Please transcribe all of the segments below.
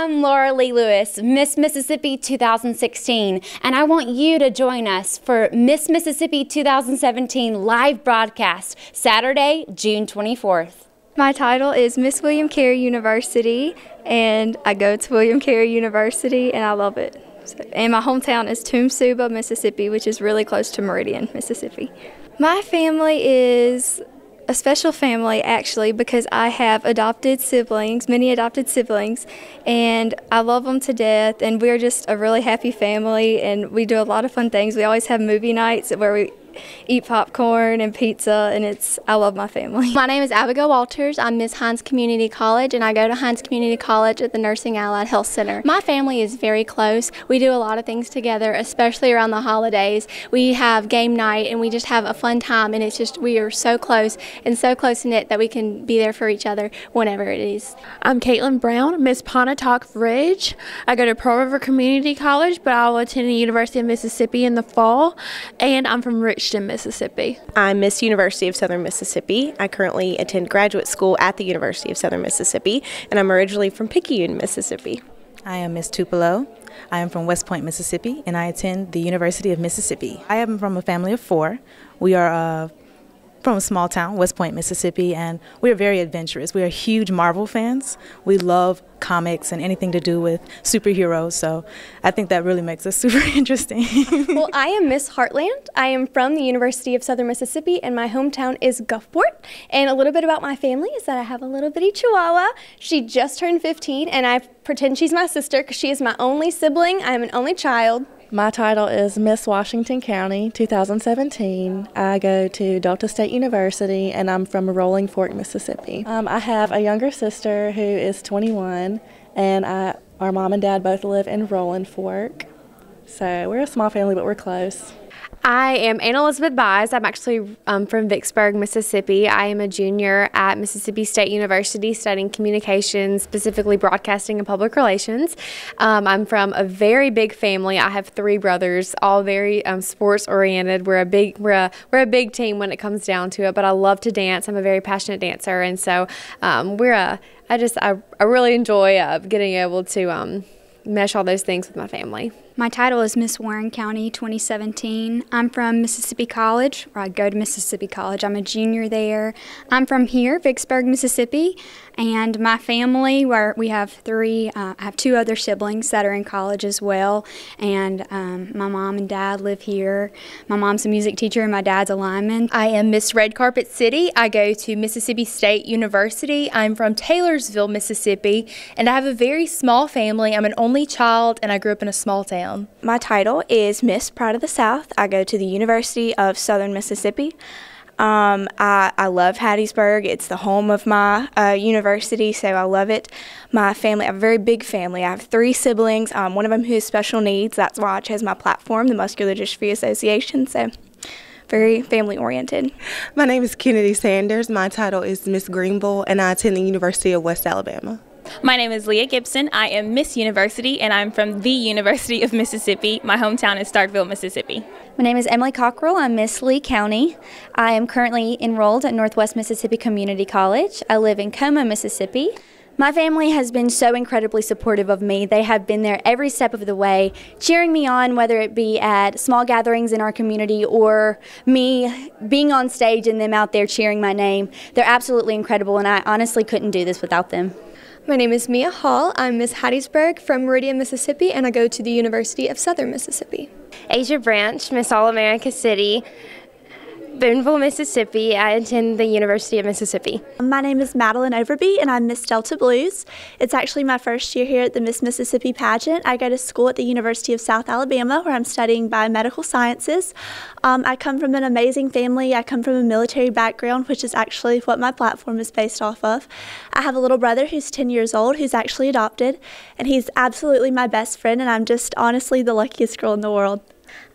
I'm Laura Lee Lewis, Miss Mississippi 2016, and I want you to join us for Miss Mississippi 2017 live broadcast Saturday, June 24th. My title is Miss William Carey University, and I go to William Carey University, and I love it. And my hometown is Toomsuba, Mississippi, which is really close to Meridian, Mississippi. My family is a special family actually because I have adopted siblings, many adopted siblings, and I love them to death. And we're just a really happy family, and we do a lot of fun things. We always have movie nights where we eat popcorn and pizza, and it's I love my family. My name is Abigail Walters. I'm Miss Hinds Community College, and I go to Hinds Community College at the Nursing Allied Health Center. My family is very close. We do a lot of things together, especially around the holidays. We have game night, and we just have a fun time, and it's just we are so close and so close knit that we can be there for each other whenever it is. I'm Caitlin Brown, Miss Pontotoc Ridge. I go to Pearl River Community College, but I'll attend the University of Mississippi in the fall, and I'm from Richton, Mississippi. I'm Miss University of Southern Mississippi. I currently attend graduate school at the University of Southern Mississippi, and I'm originally from Picayune, Mississippi. I am Miss Tupelo. I am from West Point, Mississippi, and I attend the University of Mississippi. I am from a family of four. We are uh, from a small town, West Point, Mississippi, and we are very adventurous. We are huge Marvel fans. We love comics and anything to do with superheroes, so I think that really makes us super interesting. well, I am Miss Heartland. I am from the University of Southern Mississippi, and my hometown is Gulfport. And a little bit about my family is that I have a little bitty chihuahua. She just turned 15, and I pretend she's my sister because she is my only sibling. I am an only child. My title is Miss Washington County 2017. I go to Delta State University and I'm from Rolling Fork, Mississippi. Um, I have a younger sister who is 21 and I, our mom and dad both live in Rolling Fork. So we're a small family, but we're close. I am Anna Elizabeth Bies. I'm actually um, from Vicksburg, Mississippi. I am a junior at Mississippi State University studying communications, specifically broadcasting and public relations. Um, I'm from a very big family. I have three brothers, all very um, sports oriented. We're a big we're a we're a big team when it comes down to it. But I love to dance. I'm a very passionate dancer, and so um, we're a I just I, I really enjoy uh, getting able to um, mesh all those things with my family. My title is Miss Warren County 2017. I'm from Mississippi College, or I go to Mississippi College. I'm a junior there. I'm from here, Vicksburg, Mississippi, and my family, where we have three, uh, I have two other siblings that are in college as well, and um, my mom and dad live here. My mom's a music teacher and my dad's a lineman. I am Miss Red Carpet City. I go to Mississippi State University. I'm from Taylorsville, Mississippi, and I have a very small family. I'm an only child, and I grew up in a small town My title is Miss Pride of the South. I go to the University of Southern Mississippi. Um, I, I love Hattiesburg. It's the home of my uh, university, so I love it. My family, I have a very big family. I have three siblings, um, one of them who has special needs. That's why I chose my platform, the Muscular Dystrophy Association. So very family oriented. My name is Kennedy Sanders. My title is Miss Greenville, and I attend the University of West Alabama. My name is Leah Gibson. I am Miss University and I'm from the University of Mississippi. My hometown is Starkville, Mississippi. My name is Emily Cockrell. I'm Miss Lee County. I am currently enrolled at Northwest Mississippi Community College. I live in Como, Mississippi. My family has been so incredibly supportive of me. They have been there every step of the way, cheering me on, whether it be at small gatherings in our community or me being on stage and them out there cheering my name. They're absolutely incredible, and I honestly couldn't do this without them. My name is Mia Hall. I'm Miss Hattiesburg from Meridian, Mississippi, and I go to the University of Southern Mississippi. Asia Branch, Miss All America City. Booneville, Mississippi. I attend the University of Mississippi. My name is Madeline Overby, and I'm Miss Delta Blues. It's actually my first year here at the Miss Mississippi pageant. I go to school at the University of South Alabama, where I'm studying biomedical sciences. Um, I come from an amazing family. I come from a military background, which is actually what my platform is based off of. I have a little brother who's 10 years old, who's actually adopted, and he's absolutely my best friend, and I'm just honestly the luckiest girl in the world.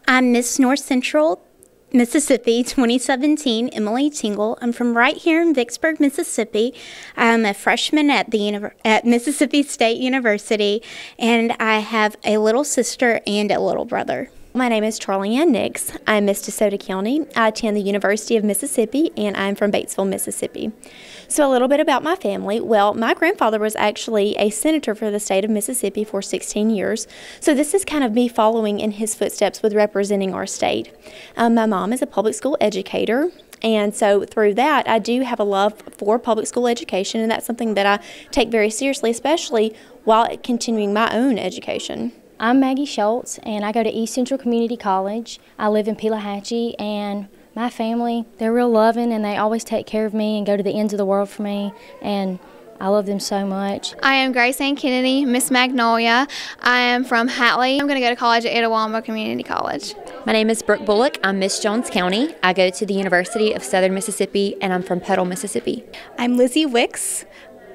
I'm Miss North Central Mississippi 2017, Emily Tingle. I'm from right here in Vicksburg, Mississippi. I'm a freshman at the at Mississippi State University, and I have a little sister and a little brother. My name is Charlie Ann Nix. I'm Miss DeSoto County. I attend the University of Mississippi and I'm from Batesville, Mississippi. So, a little bit about my family. Well, my grandfather was actually a senator for the state of Mississippi for 16 years. So, this is kind of me following in his footsteps with representing our state. Um, my mom is a public school educator. And so, through that, I do have a love for public school education, and that's something that I take very seriously, especially while continuing my own education. I'm Maggie Schultz, and I go to East Central Community College. I live in Pelahatchie, and my family, they're real loving, and they always take care of me and go to the ends of the world for me, and I love them so much. I am Grace Ann Kennedy, Miss Magnolia. I am from Hatley. I'm going to go to college at Itawamba Community College. My name is Brooke Bullock. I'm Miss Jones County. I go to the University of Southern Mississippi, and I'm from Petal, Mississippi. I'm Lizzie Wicks,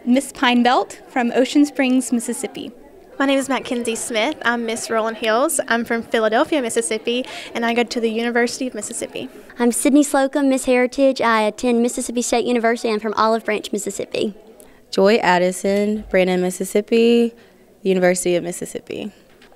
Miss Pine Belt from Ocean Springs, Mississippi. My name is Mackenzie Smith. I'm Miss Rolling Hills. I'm from Philadelphia, Mississippi, and I go to the University of Mississippi. I'm Sydney Slocum, Miss Heritage. I attend Mississippi State University. I'm from Olive Branch, Mississippi. Joy Addison, Brandon, Mississippi, University of Mississippi.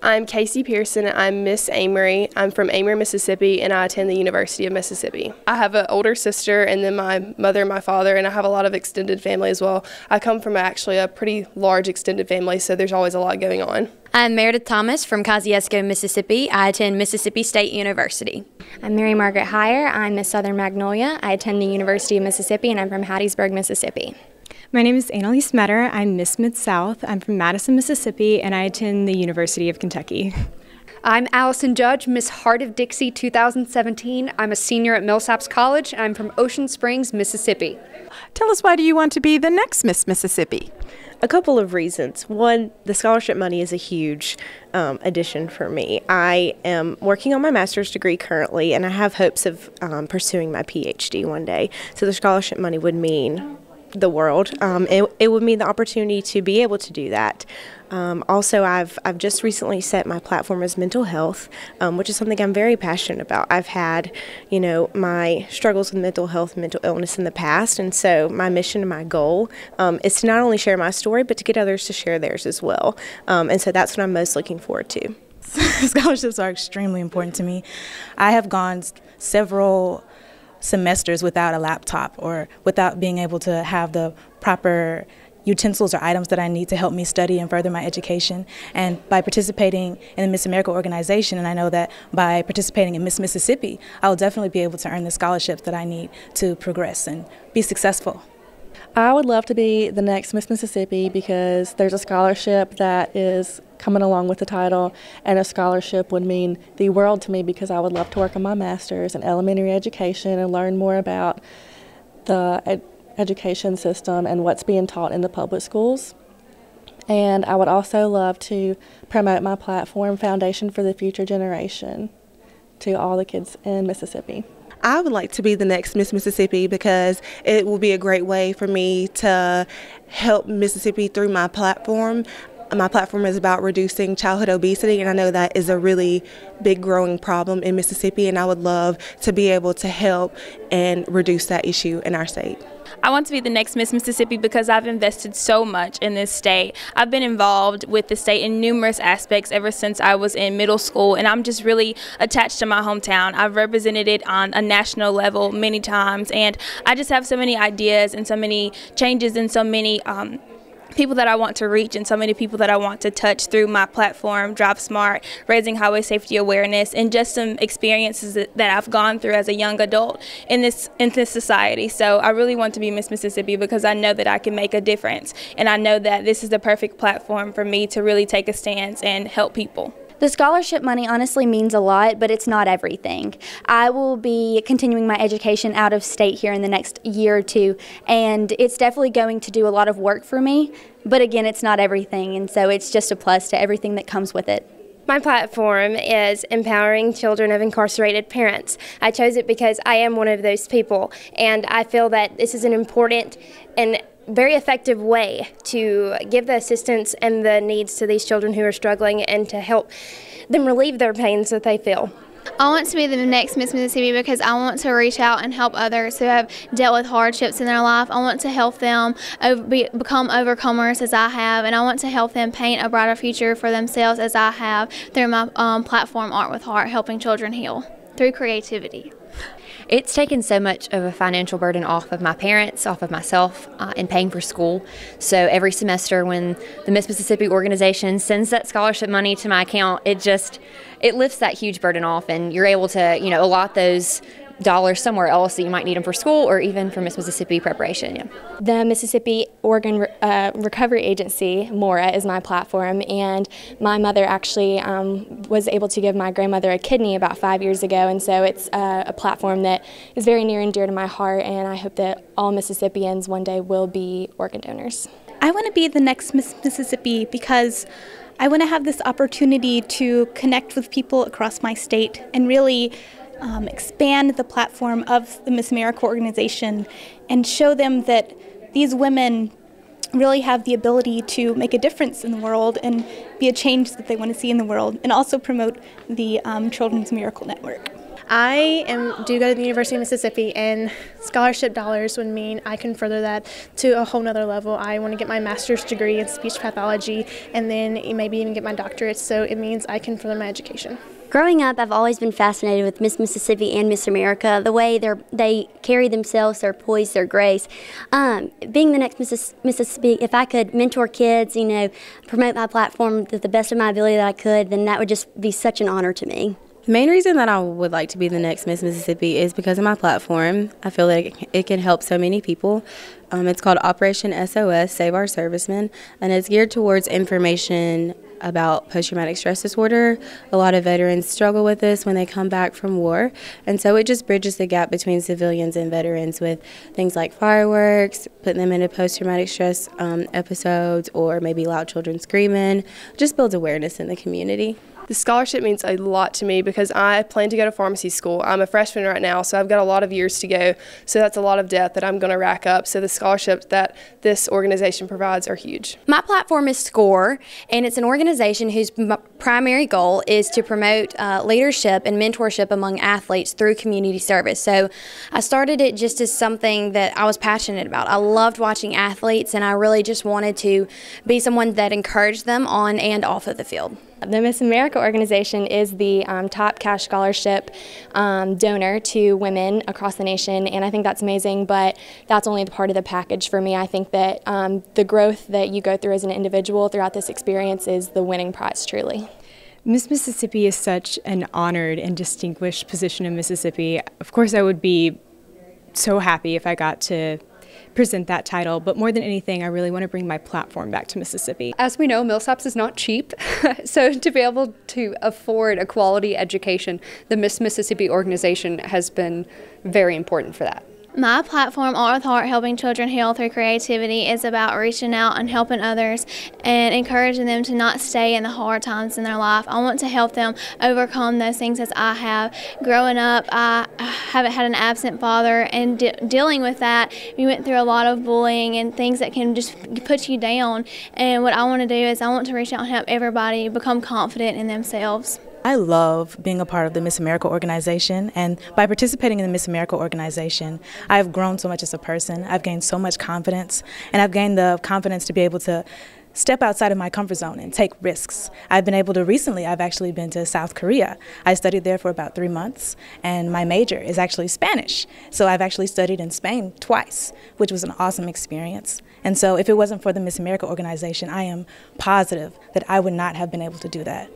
I'm Casey Pearson. I'm Miss Amory. I'm from Amory, Mississippi, and I attend the University of Mississippi. I have an older sister, and then my mother and my father, and I have a lot of extended family as well. I come from actually a pretty large extended family, so there's always a lot going on. I'm Meredith Thomas from Kosciusko, Mississippi. I attend Mississippi State University. I'm Mary Margaret Heyer. I'm Miss Southern Magnolia. I attend the University of Mississippi, and I'm from Hattiesburg, Mississippi. My name is Annalise Metter. I'm Miss Mid South. I'm from Madison, Mississippi, and I attend the University of Kentucky. I'm Allison Judge, Miss Heart of Dixie 2017. I'm a senior at Millsaps College, and I'm from Ocean Springs, Mississippi. Tell us why do you want to be the next Miss Mississippi? A couple of reasons. One, the scholarship money is a huge um, addition for me. I am working on my master's degree currently, and I have hopes of um, pursuing my PhD one day. So the scholarship money would mean the world. Um, it, it would mean the opportunity to be able to do that. Um, also, I've, I've just recently set my platform as mental health, um, which is something I'm very passionate about. I've had, you know, my struggles with mental health mental illness in the past, and so my mission and my goal um, is to not only share my story, but to get others to share theirs as well. Um, and so that's what I'm most looking forward to. Scholarships are extremely important to me. I have gone several semesters without a laptop or without being able to have the proper utensils or items that I need to help me study and further my education. And by participating in the Miss America organization, and I know that by participating in Miss Mississippi, I will definitely be able to earn the scholarships that I need to progress and be successful. I would love to be the next Miss Mississippi because there's a scholarship that is coming along with the title, and a scholarship would mean the world to me because I would love to work on my master's in elementary education and learn more about the ed- education system and what's being taught in the public schools. And I would also love to promote my platform, Foundation for the Future Generation, to all the kids in Mississippi. I would like to be the next Miss Mississippi because it will be a great way for me to help Mississippi through my platform. My platform is about reducing childhood obesity, and I know that is a really big growing problem in Mississippi, and I would love to be able to help and reduce that issue in our state. I want to be the next Miss Mississippi because I've invested so much in this state. I've been involved with the state in numerous aspects ever since I was in middle school, and I'm just really attached to my hometown. I've represented it on a national level many times, and I just have so many ideas and so many changes and so many. Um, people that I want to reach and so many people that I want to touch through my platform, Drive Smart, raising highway safety awareness, and just some experiences that, I've gone through as a young adult in this in this society. So I really want to be Miss Mississippi because I know that I can make a difference, and I know that this is the perfect platform for me to really take a stance and help people. The scholarship money honestly means a lot, but it's not everything. I will be continuing my education out of state here in the next year or two, and it's definitely going to do a lot of work for me. But again, it's not everything, and so it's just a plus to everything that comes with it. My platform is empowering children of incarcerated parents. I chose it because I am one of those people, and I feel that this is an important and very effective way to give the assistance and the needs to these children who are struggling and to help them relieve their pains that they feel. I want to be the next Miss Mississippi because I want to reach out and help others who have dealt with hardships in their life. I want to help them be, become overcomers as I have, and I want to help them paint a brighter future for themselves as I have through my um, platform, Art with Heart, helping children heal through creativity. It's taken so much of a financial burden off of my parents, off of myself, uh, in paying for school. So every semester, when the Miss Mississippi organization sends that scholarship money to my account, it just it lifts that huge burden off, and you're able to you know allot those dollars somewhere else that you might need them for school or even for Miss Mississippi preparation. Yeah. The Mississippi Organ uh, Recovery Agency, MORA, is my platform, and my mother actually um, was able to give my grandmother a kidney about five years ago, and so it's uh, a platform that is very near and dear to my heart, and I hope that all Mississippians one day will be organ donors. I want to be the next Miss Mississippi because I want to have this opportunity to connect with people across my state and really um, expand the platform of the Miss America organization and show them that these women really have the ability to make a difference in the world and be a change that they want to see in the world, and also promote the um, Children's Miracle Network. I am do go to the University of Mississippi, and scholarship dollars would mean I can further that to a whole nother level. I want to get my master's degree in speech pathology, and then maybe even get my doctorate. So it means I can further my education. Growing up, I've always been fascinated with Miss Mississippi and Miss America, the way they they carry themselves, their poise, their grace. Um, being the next Miss Mississippi, if I could mentor kids, you know, promote my platform to the best of my ability that I could, then that would just be such an honor to me. The main reason that I would like to be the next Miss Mississippi is because of my platform. I feel that it can help so many people. Um, it's called Operation SOS, Save Our Servicemen, and it's geared towards information about post traumatic stress disorder. A lot of veterans struggle with this when they come back from war, and so it just bridges the gap between civilians and veterans with things like fireworks, putting them into post traumatic stress um, episodes, or maybe loud children screaming. Just builds awareness in the community. The scholarship means a lot to me because I plan to go to pharmacy school. I'm a freshman right now, so I've got a lot of years to go. So that's a lot of debt that I'm going to rack up. So the scholarships that this organization provides are huge. My platform is SCORE, and it's an organization whose primary goal is to promote uh, leadership and mentorship among athletes through community service. So I started it just as something that I was passionate about. I loved watching athletes, and I really just wanted to be someone that encouraged them on and off of the field. The Miss America organization is the um, top cash scholarship um, donor to women across the nation, and I think that's amazing, but that's only the part of the package for me. I think that um, the growth that you go through as an individual throughout this experience is the winning prize, truly. Miss Mississippi is such an honored and distinguished position in Mississippi. Of course, I would be so happy if I got to present that title. But more than anything, I really want to bring my platform back to Mississippi. As we know, Millsaps is not cheap. so to be able to afford a quality education, the Miss Mississippi organization has been very important for that. My platform, Art with Heart, helping children heal through creativity, is about reaching out and helping others and encouraging them to not stay in the hard times in their life. I want to help them overcome those things as I have. Growing up, I haven't had an absent father, and de dealing with that, we went through a lot of bullying and things that can just put you down. And what I want to do is I want to reach out and help everybody become confident in themselves. I love being a part of the Miss America organization, and by participating in the Miss America organization, I've grown so much as a person. I've gained so much confidence, and I've gained the confidence to be able to step outside of my comfort zone and take risks. I've been able to recently, I've actually been to South Korea. I studied there for about three months, and my major is actually Spanish. So I've actually studied in Spain twice, which was an awesome experience. And so if it wasn't for the Miss America organization, I am positive that I would not have been able to do that.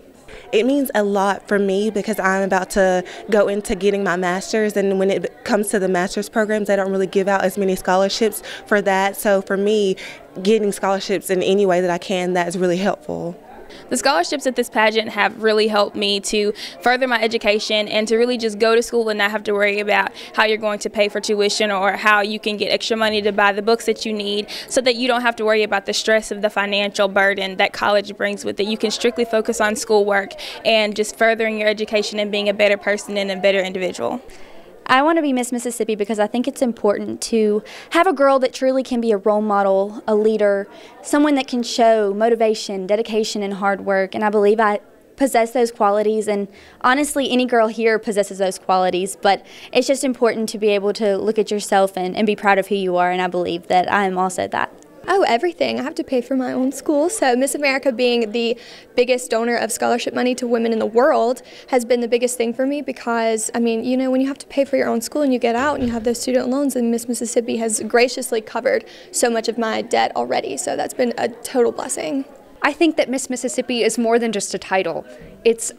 It means a lot for me because I'm about to go into getting my master's, and when it comes to the master's programs, they don't really give out as many scholarships for that. So for me, getting scholarships in any way that I can, that is really helpful. The scholarships at this pageant have really helped me to further my education and to really just go to school and not have to worry about how you're going to pay for tuition or how you can get extra money to buy the books that you need so that you don't have to worry about the stress of the financial burden that college brings with it. You can strictly focus on schoolwork and just furthering your education and being a better person and a better individual. I want to be Miss Mississippi because I think it's important to have a girl that truly can be a role model, a leader, someone that can show motivation, dedication, and hard work. And I believe I possess those qualities and honestly any girl here possesses those qualities but it's just important to be able to look at yourself and, and be proud of who you are and i believe that i am also that Oh, everything. I have to pay for my own school. So, Miss America being the biggest donor of scholarship money to women in the world has been the biggest thing for me because, I mean, you know, when you have to pay for your own school and you get out and you have those student loans, and Miss Mississippi has graciously covered so much of my debt already. So, that's been a total blessing. I think that Miss Mississippi is more than just a title, it's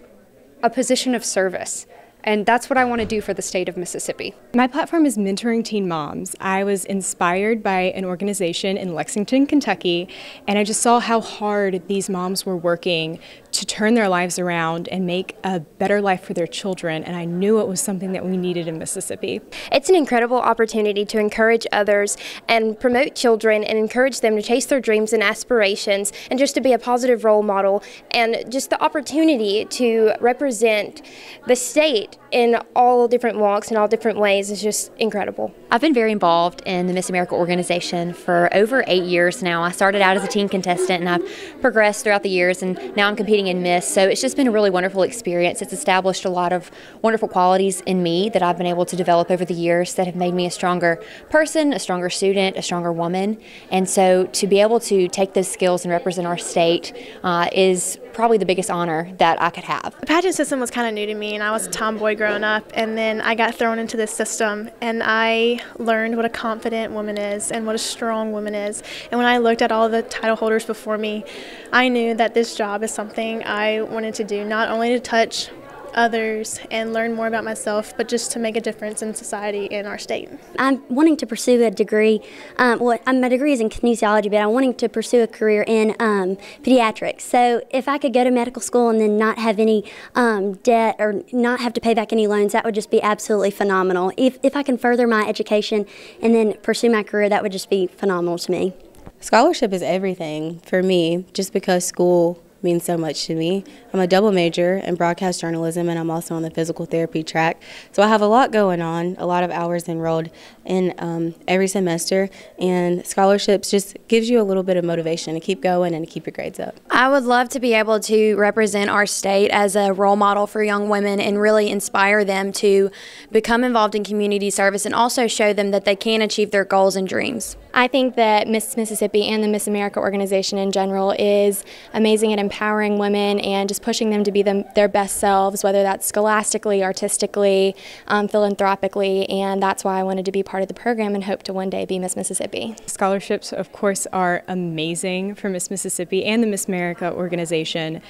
a position of service. And that's what I want to do for the state of Mississippi. My platform is mentoring teen moms. I was inspired by an organization in Lexington, Kentucky, and I just saw how hard these moms were working to turn their lives around and make a better life for their children. And I knew it was something that we needed in Mississippi. It's an incredible opportunity to encourage others and promote children and encourage them to chase their dreams and aspirations and just to be a positive role model and just the opportunity to represent the state in all different walks and all different ways is just incredible. I've been very involved in the Miss America organization for over eight years now. I started out as a teen contestant and I've progressed throughout the years and now I'm competing in Miss. So it's just been a really wonderful experience. It's established a lot of wonderful qualities in me that I've been able to develop over the years that have made me a stronger person, a stronger student, a stronger woman. And so to be able to take those skills and represent our state uh, is probably the biggest honor that I could have. The pageant system was kind of new to me, and I was a tomboy growing up, and then I got thrown into this system, and I learned what a confident woman is and what a strong woman is. And when I looked at all the title holders before me, I knew that this job is something I wanted to do, not only to touch others and learn more about myself, but just to make a difference in society in our state. I'm wanting to pursue a degree. Um, well, my degree is in kinesiology, but I'm wanting to pursue a career in um, pediatrics. So if I could go to medical school and then not have any um, debt or not have to pay back any loans, that would just be absolutely phenomenal. If, if I can further my education and then pursue my career, that would just be phenomenal to me. Scholarship is everything for me just because school means so much to me. I'm a double major in broadcast journalism and I'm also on the physical therapy track. So I have a lot going on, a lot of hours enrolled in um, every semester, and scholarships just gives you a little bit of motivation to keep going and to keep your grades up. I would love to be able to represent our state as a role model for young women and really inspire them to become involved in community service and also show them that they can achieve their goals and dreams. I think that Miss Mississippi and the Miss America organization in general is amazing at empowering women and just pushing them to be them, their best selves, whether that's scholastically, artistically, um, philanthropically, and that's why I wanted to be part of the program and hope to one day be Miss Mississippi. Scholarships, of course, are amazing for Miss Mississippi and the Miss America organization.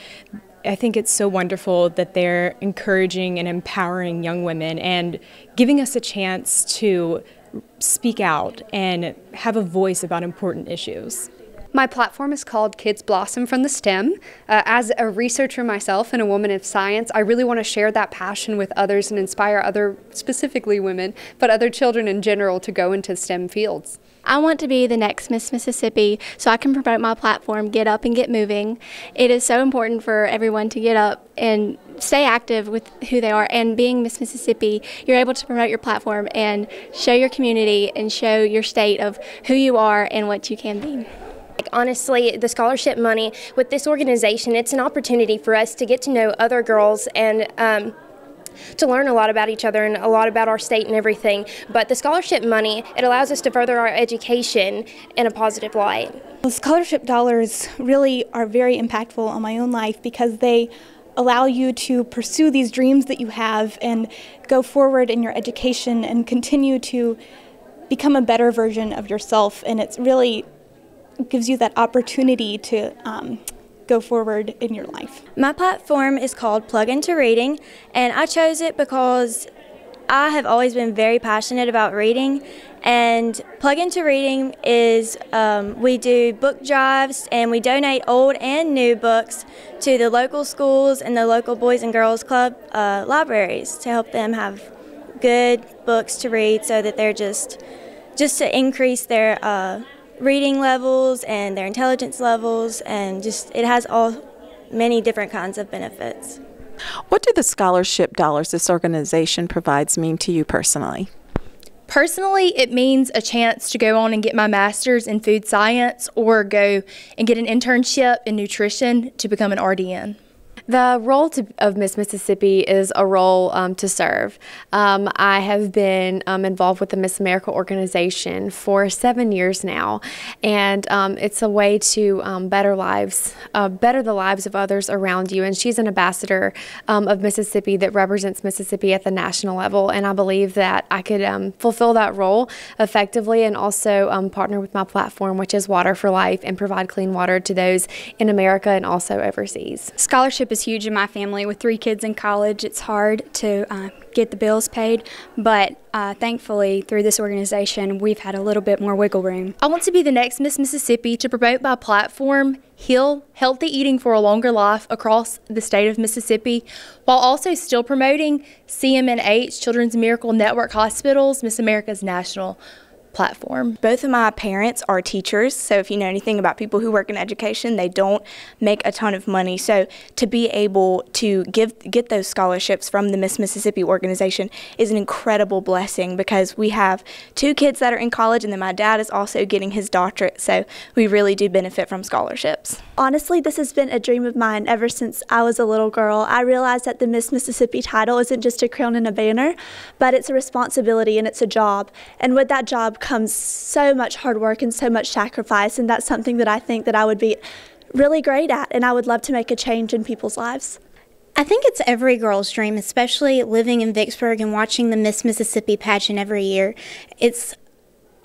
I think it's so wonderful that they're encouraging and empowering young women and giving us a chance to speak out and have a voice about important issues. My platform is called Kids Blossom from the STEM. Uh, as a researcher myself and a woman of science, I really want to share that passion with others and inspire other, specifically women, but other children in general to go into STEM fields. I want to be the next Miss Mississippi so I can promote my platform, Get Up and Get Moving. It is so important for everyone to get up and stay active with who they are. And being Miss Mississippi, you're able to promote your platform and show your community and show your state of who you are and what you can be. Honestly, the scholarship money with this organization, it's an opportunity for us to get to know other girls and um, to learn a lot about each other and a lot about our state and everything. But the scholarship money, it allows us to further our education in a positive light. Well, scholarship dollars really are very impactful on my own life because they allow you to pursue these dreams that you have and go forward in your education and continue to become a better version of yourself. And it's really gives you that opportunity to um, go forward in your life. My platform is called Plug Into Reading, and I chose it because I have always been very passionate about reading. And Plug Into Reading is um, we do book drives and we donate old and new books to the local schools and the local Boys and Girls Club uh, libraries to help them have good books to read so that they're just just to increase their uh, reading levels and their intelligence levels, and just it has all many different kinds of benefits. What do the scholarship dollars this organization provides mean to you personally? Personally, it means a chance to go on and get my master's in food science or go and get an internship in nutrition to become an RDN. The role to, of Miss Mississippi is a role um, to serve. Um, I have been um, involved with the Miss America organization for seven years now, and um, it's a way to um, better lives, uh, better the lives of others around you. And she's an ambassador um, of Mississippi that represents Mississippi at the national level, and I believe that I could fulfill that role effectively and also partner with my platform, which is Water for Life, and provide clean water to those in America and also overseas. Scholarship is huge in my family. With three kids in college, it's hard to uh, get the bills paid, but uh, thankfully, through this organization, we've had a little bit more wiggle room. I want to be the next Miss Mississippi to promote my platform, Heal Healthy Eating for a Longer Life across the state of Mississippi, while also still promoting CMNH, Children's Miracle Network Hospitals, Miss America's national platform. Both of my parents are teachers, so if you know anything about people who work in education, they don't make a ton of money. So to be able to give get those scholarships from the Miss Mississippi organization is an incredible blessing because we have two kids that are in college and then my dad is also getting his doctorate. So we really do benefit from scholarships. Honestly, this has been a dream of mine ever since I was a little girl. I realized that the Miss Mississippi title isn't just a crown and a banner, but it's a responsibility and it's a job. And with that job comes so much hard work and so much sacrifice, and that's something that I think that I would be really great at, and I would love to make a change in people's lives. I think it's every girl's dream, especially living in Vicksburg and watching the Miss Mississippi pageant every year. It's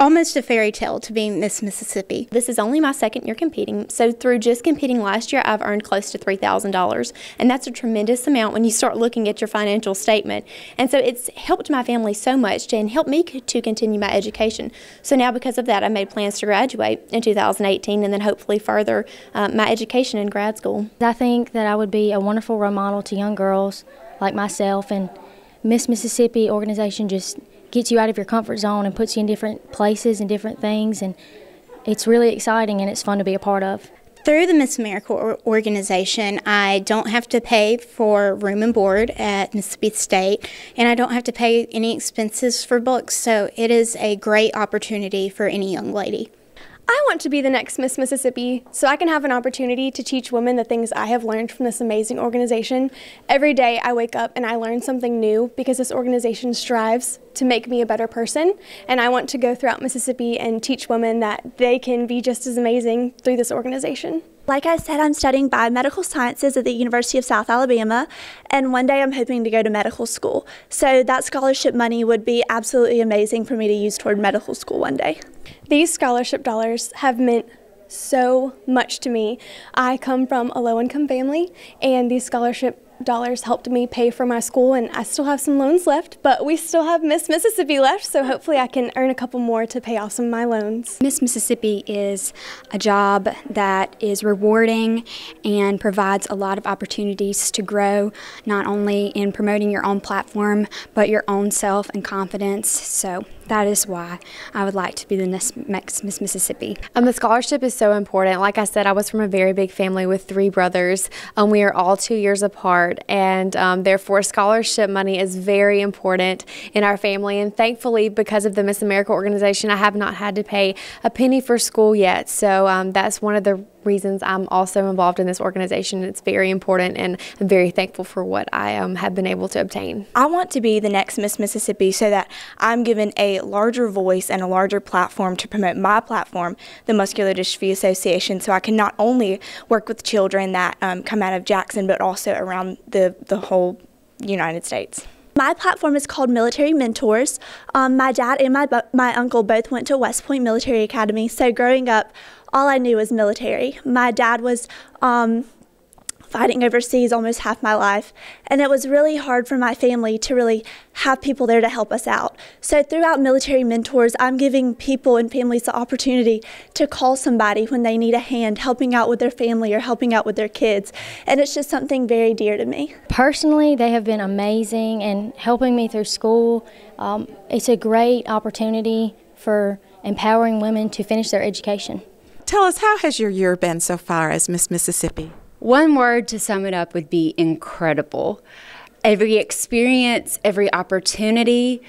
almost a fairy tale to be Miss Mississippi. This is only my second year competing, so through just competing last year, I've earned close to $3,000, and that's a tremendous amount when you start looking at your financial statement. And so it's helped my family so much and helped me to continue my education. So now, because of that, I made plans to graduate in 2018 and then hopefully further uh, my education in grad school. I think that I would be a wonderful role model to young girls like myself, and Miss Mississippi organization just gets you out of your comfort zone and puts you in different places and different things. And it's really exciting and it's fun to be a part of. Through the Miss America organization, I don't have to pay for room and board at Mississippi State, and I don't have to pay any expenses for books. So it is a great opportunity for any young lady. I want to be the next Miss Mississippi so I can have an opportunity to teach women the things I have learned from this amazing organization. Every day I wake up and I learn something new because this organization strives to make me a better person. And I want to go throughout Mississippi and teach women that they can be just as amazing through this organization. Like I said, I'm studying biomedical sciences at the University of South Alabama, and one day I'm hoping to go to medical school. So that scholarship money would be absolutely amazing for me to use toward medical school one day. These scholarship dollars have meant so much to me. I come from a low income family, and these scholarship dollars helped me pay for my school, and I still have some loans left, but we still have Miss Mississippi left, so hopefully I can earn a couple more to pay off some of my loans. Miss Mississippi is a job that is rewarding and provides a lot of opportunities to grow, not only in promoting your own platform, but your own self and confidence. So that is why I would like to be the next Miss Mississippi. Um, the scholarship is so important. Like I said, I was from a very big family with three brothers. Um, we are all two years apart, and um, therefore, scholarship money is very important in our family. And thankfully, because of the Miss America organization, I have not had to pay a penny for school yet. So um, that's one of the reasons I'm also involved in this organization. It's very important, and I'm very thankful for what I um, have been able to obtain. I want to be the next Miss Mississippi so that I'm given a larger voice and a larger platform to promote my platform, the Muscular Dystrophy Association, so I can not only work with children that um, come out of Jackson, but also around the, the whole United States. My platform is called Military Mentors. Um, my dad and my, my uncle both went to West Point Military Academy, so growing up, all I knew was military. My dad was um, fighting overseas almost half my life, and it was really hard for my family to really have people there to help us out. So, throughout Military Mentors, I'm giving people and families the opportunity to call somebody when they need a hand, helping out with their family or helping out with their kids, and it's just something very dear to me. Personally, they have been amazing and helping me through school. Um, it's a great opportunity for empowering women to finish their education. Tell us, how has your year been so far as Miss Mississippi? One word to sum it up would be incredible. Every experience, every opportunity,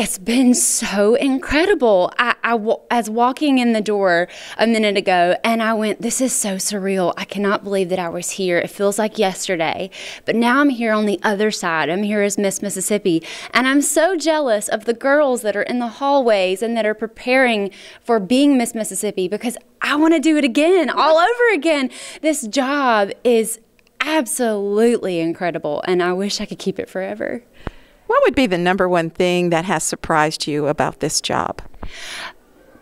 it's been so incredible. I, I was walking in the door a minute ago and I went, This is so surreal. I cannot believe that I was here. It feels like yesterday. But now I'm here on the other side. I'm here as Miss Mississippi. And I'm so jealous of the girls that are in the hallways and that are preparing for being Miss Mississippi because I want to do it again, all over again. This job is absolutely incredible and I wish I could keep it forever. What would be the number one thing that has surprised you about this job?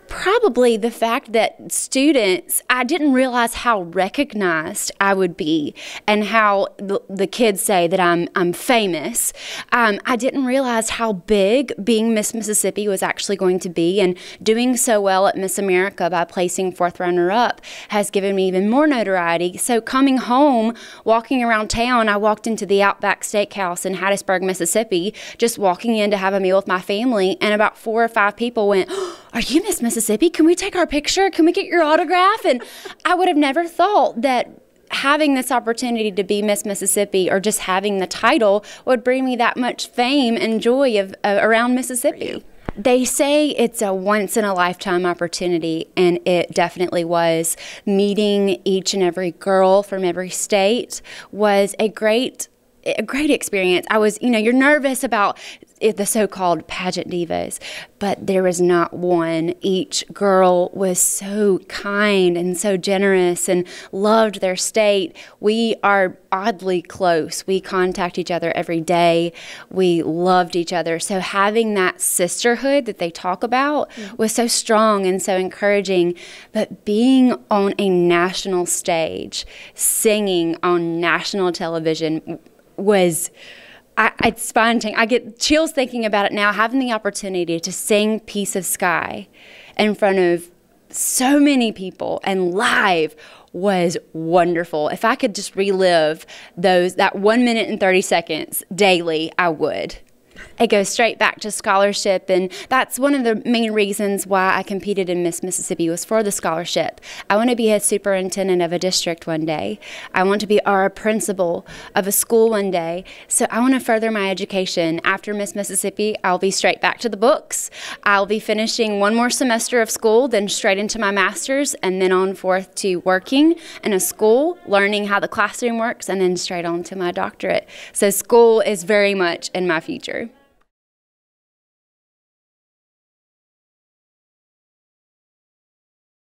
Probably the fact that students, I didn't realize how recognized I would be and how the, the kids say that I'm, I'm famous. Um, I didn't realize how big being Miss Mississippi was actually going to be, and doing so well at Miss America by placing fourth runner up has given me even more notoriety. So, coming home, walking around town, I walked into the Outback Steakhouse in Hattiesburg, Mississippi, just walking in to have a meal with my family, and about four or five people went, Are you Miss Mississippi? Can we take our picture? Can we get your autograph? And I would have never thought that having this opportunity to be Miss Mississippi or just having the title would bring me that much fame and joy of uh, around Mississippi. They say it's a once in a lifetime opportunity, and it definitely was. Meeting each and every girl from every state was a great a great experience. I was, you know, you're nervous about the so-called pageant divas, but there was not one. Each girl was so kind and so generous and loved their state. We are oddly close. We contact each other every day. We loved each other. So having that sisterhood that they talk about mm-hmm. was so strong and so encouraging. But being on a national stage, singing on national television was I, it's spontaneous. I get chills thinking about it now, having the opportunity to sing Piece of Sky in front of so many people and live was wonderful. If I could just relive those that 1 minute and 30 seconds daily, I would it goes straight back to scholarship and that's one of the main reasons why I competed in Miss Mississippi was for the scholarship. I want to be a superintendent of a district one day. I want to be our principal of a school one day. So I want to further my education. After Miss Mississippi, I'll be straight back to the books. I'll be finishing one more semester of school, then straight into my master's and then on forth to working in a school, learning how the classroom works and then straight on to my doctorate. So school is very much in my future.